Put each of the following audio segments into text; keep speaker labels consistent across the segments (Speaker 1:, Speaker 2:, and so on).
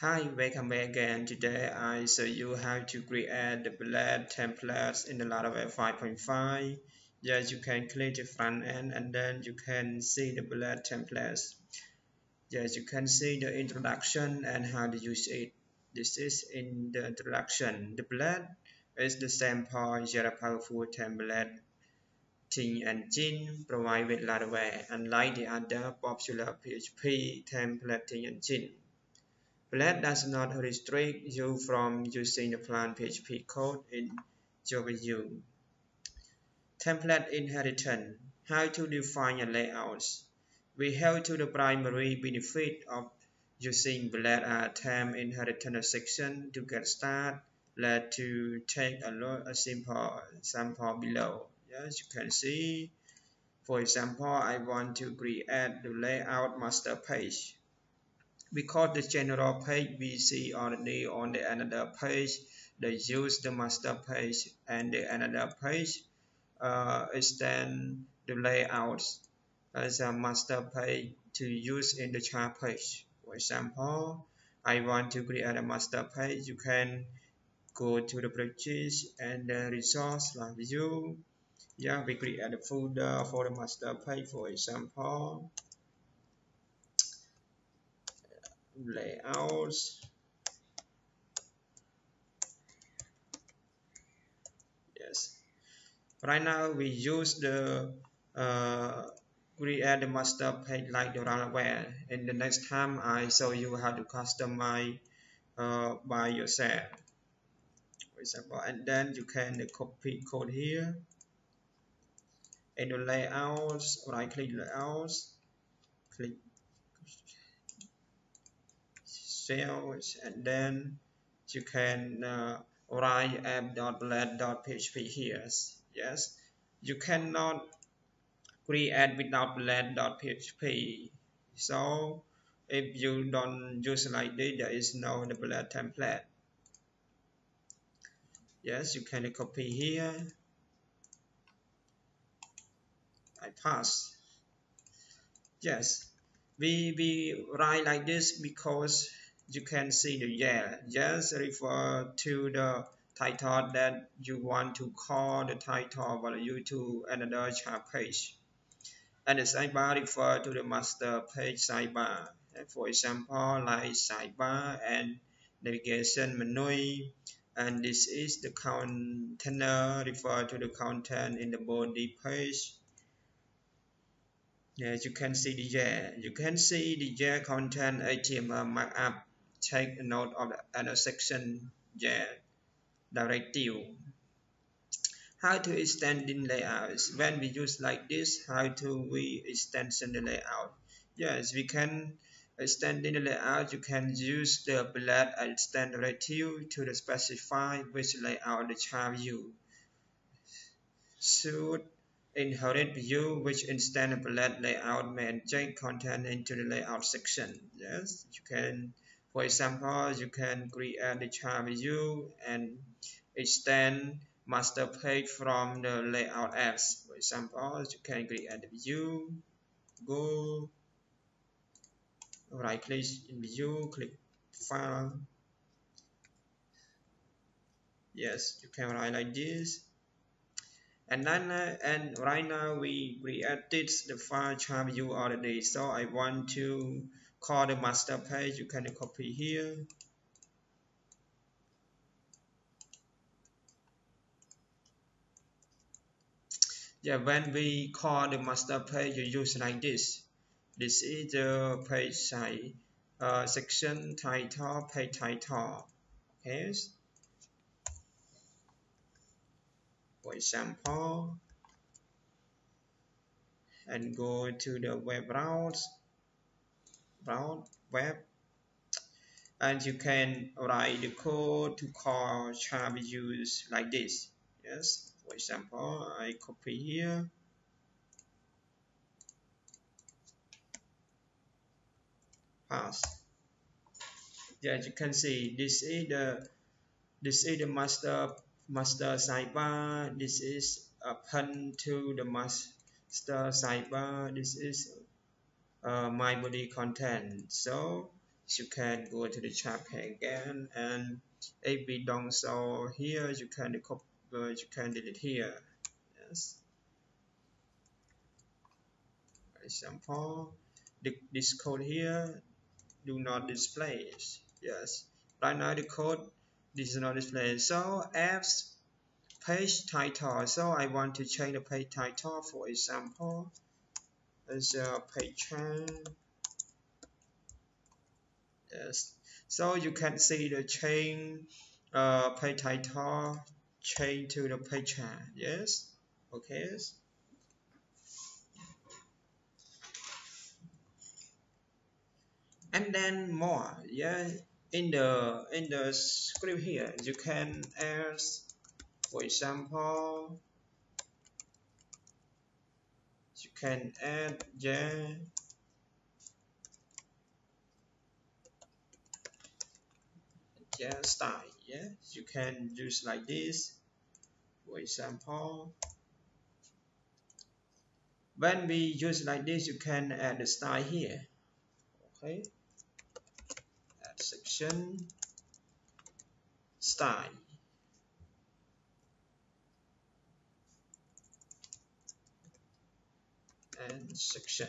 Speaker 1: Hi, welcome back again. Today I show you how to create the blade templates in the Laravel 5.5. Yes, you can click the front end and then you can see the blade templates. Yes, you can see the introduction and how to use it. This is in the introduction. The blade is the sample Java powerful template Ting engine provided with Laravel, unlike the other popular PHP templating engine. Blade does not restrict you from using the plain PHP code in JavaView. Template inheritance. How to define a layout. We have to the primary benefit of using Blade as term inheritance section to get started. Let's to take a look a simple sample below. As you can see. For example, I want to create the layout master page because the general page. We see already on the another page they use the master page and the another page uh, extend the layouts as a master page to use in the chart page. For example I want to create a master page. You can go to the pages and the resource like view yeah we create a folder for the master page for example layouts. Yes. Right now we use the uh, create the master page like the Laravel in the next time I show you how to customize uh, by yourself. For example and then you can copy code here. In the layouts right click layouts. Click cells and then you can uh, write app.blade.php here. Yes you cannot create without blade.php so if you don't use like this there is no the blade template. Yes you can copy here. I pass. Yes we we write like this because you can see the yeah just refer to the title that you want to call the title value to another chart page. And the sidebar refer to the master page sidebar. For example like sidebar and navigation menu. And this is the container refer to the content in the body page. Yes, you can see the yeah you can see the yeah content HTML markup take note of the intersection yeah, directive. How to extend in layouts? When we use like this, how do we extend the layout? Yes, we can extend in the layout. You can use the Blade extend directive to the specify which layout the child view should inherit view which extend Blade layout may inject content into the layout section. Yes, you can for example, you can create the chart view and extend master page from the layout apps. For example, you can create the view, go, right click in view, click file. Yes, you can write like this. And then, uh, and right now we created the file chart view already. So I want to call the master page you can copy here. Yeah when we call the master page you use like this. This is the page site uh, section title page title. Okay. For example and go to the web browse web and you can write the code to call char use like this. Yes for example I copy here. Pass. Yeah you can see this is the this is the master master sidebar this is append to the master sidebar this is uh, my body content. So you can go to the chart again and if we don't so here you can copy uh, you can delete here. Yes. For example the, this code here do not display yes. Right now the code this is not displayed so apps page title. So I want to change the page title for example as a page yes. So you can see the chain uh, page title change to the page yes? Okay and then more. Yeah in the in the script here you can add for example you can add yeah yeah style yeah you can use like this for example. When we use like this you can add the style here. Okay. Add section. Style and section.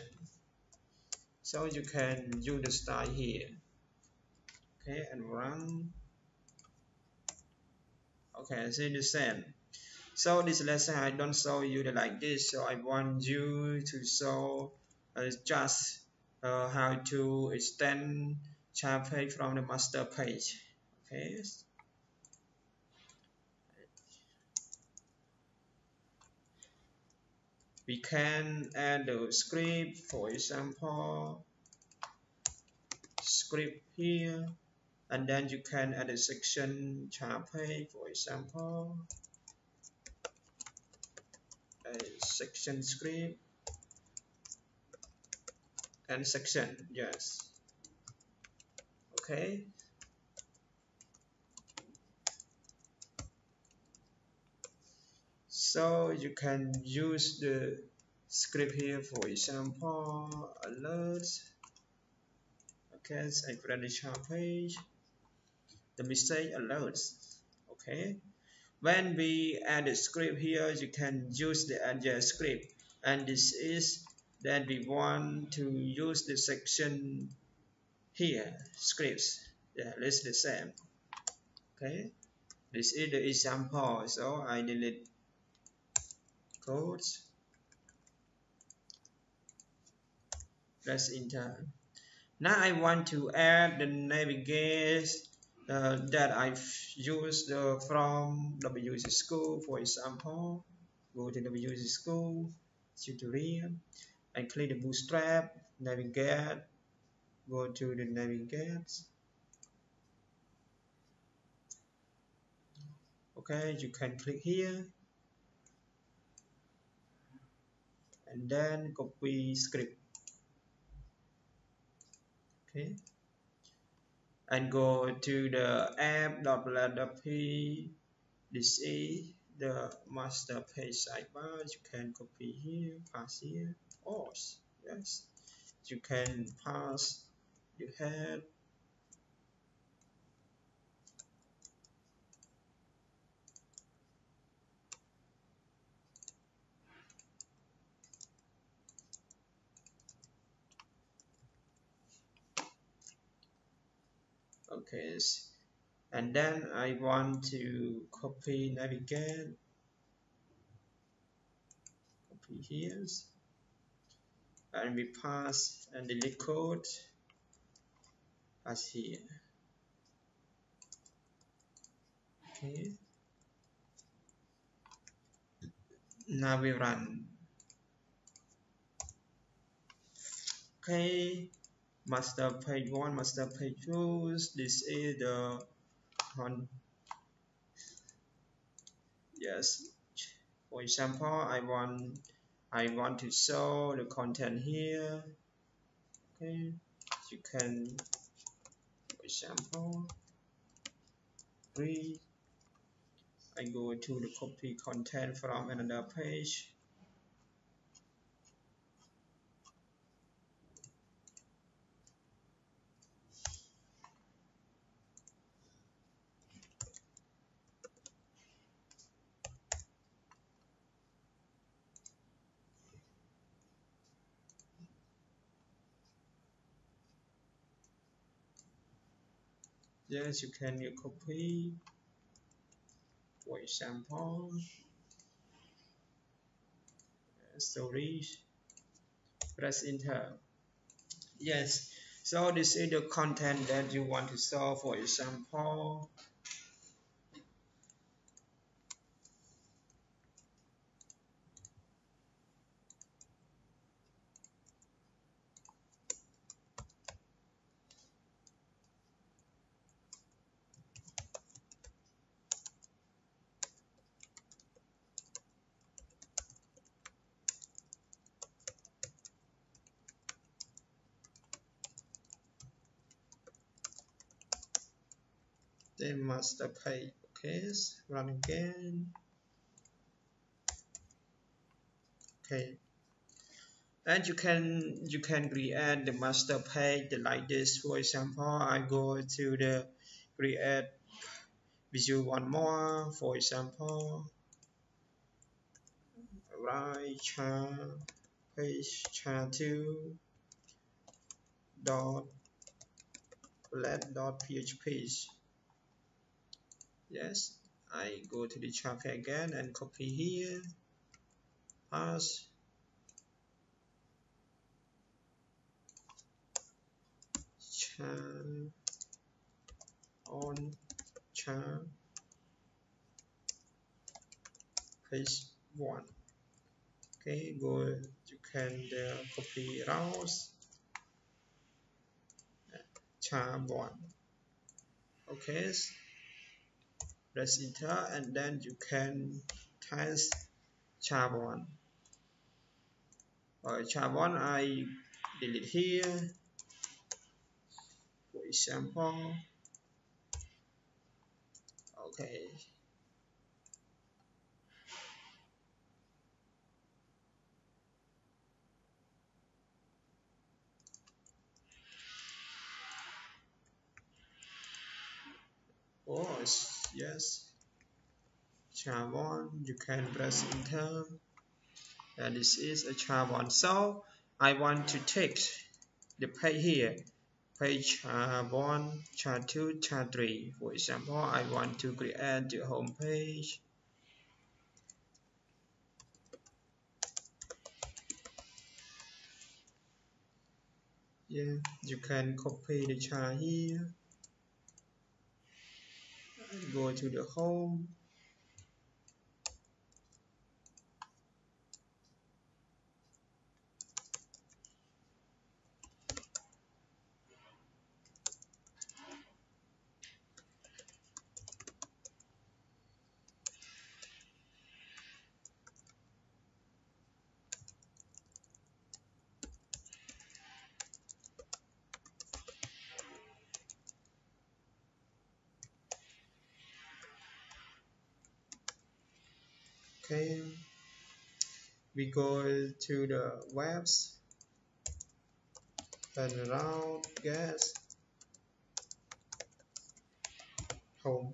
Speaker 1: So you can use the style here. Okay and run. Okay see the same. So this lesson I don't show you the like this so I want you to show uh, just uh, how to extend child page from the master page. Okay we can add the script for example script here and then you can add a section page for example a section script and section yes. Okay so you can use the script here for example alert okay I put a chart page. The mistake alerts. Okay. When we add a script here you can use the adjust script. And this is that we want to use the section here scripts. Yeah it's the same. Okay. This is the example. So I delete codes. Press enter. Now I want to add the navigate uh, that I've used uh, from W3Schools. For example go to W3Schools tutorial and click the bootstrap navigate go to the navigate. Okay you can click here and then copy script. Okay. And go to the app.blend.p this is the master page sidebar you can copy here pass here. Or yes. You can pass you have okay and then I want to copy navigate. Copy here and we pass and delete code as here. Okay. Now we run. Okay master page one master page two this is the one. Yes. For example I want I want to show the content here. Okay. You can for example read. I go to the copy content from another page yes you can you copy for example storage press enter. Yes so this is the content that you want to solve for example they must pay okay run again. Okay. And you can you can create the master page like this. For example I go to the create visual one more. For example right chart page chart 2 dot let dot php yes I go to the chart again and copy here. Pass. Char on. Chart page one. Okay go. You can uh, copy rows char one. Okay press enter and then you can test char1 or char1 I delete here. For example okay oh yes. Char1 you can press enter. And this is a char1 so I want to take the page here. Page char1 char2 char3 for example I want to create the home page. Yeah you can copy the chart here go to the home okay. We go to the webs. And around gas home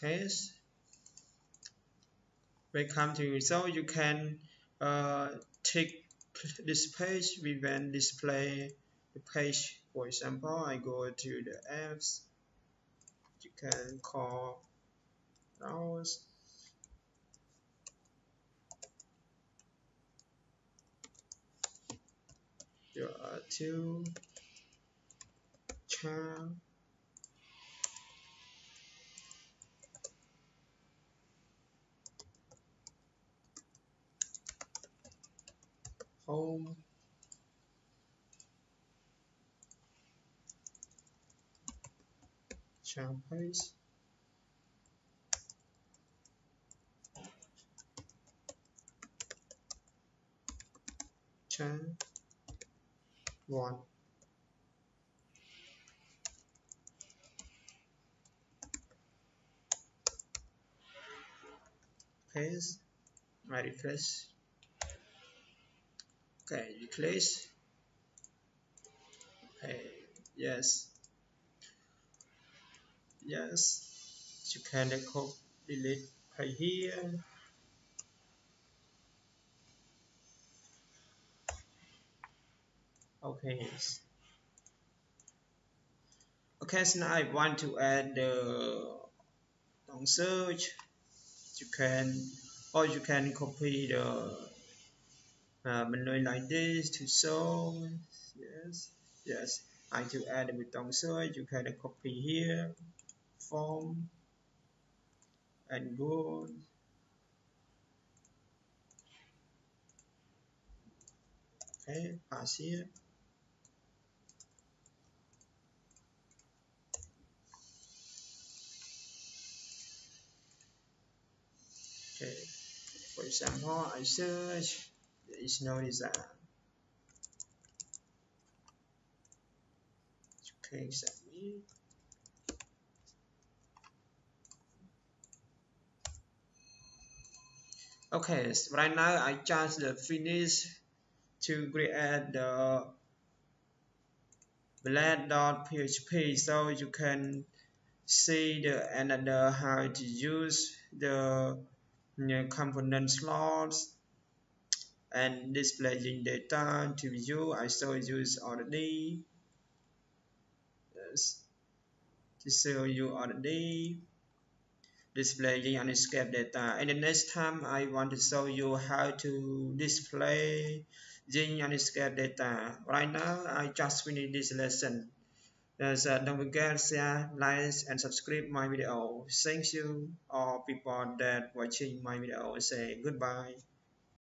Speaker 1: test. Welcome to result you can uh, take this page. We can display the page. For example I go to the apps. You can call browse there are two. Chart home page child one. I refresh okay you click okay yes. Yes. You can copy delete right here. Okay okay so now I want to add the long search you can or you can copy the Uh, menu like this to show yes yes. I to add with button search you can copy here. Form and go okay pass here. Okay for example I search is no design okay submit okay so right now I just finish to create the blade.php so you can see the another how to use the component slots and displaying data to view. I saw use already yes. To show you already displaying escape data. And the next time I want to show you how to display the escape data. Right now I just finished this lesson. So don't forget share like and subscribe my video. Thank you all people that watching my video. Say goodbye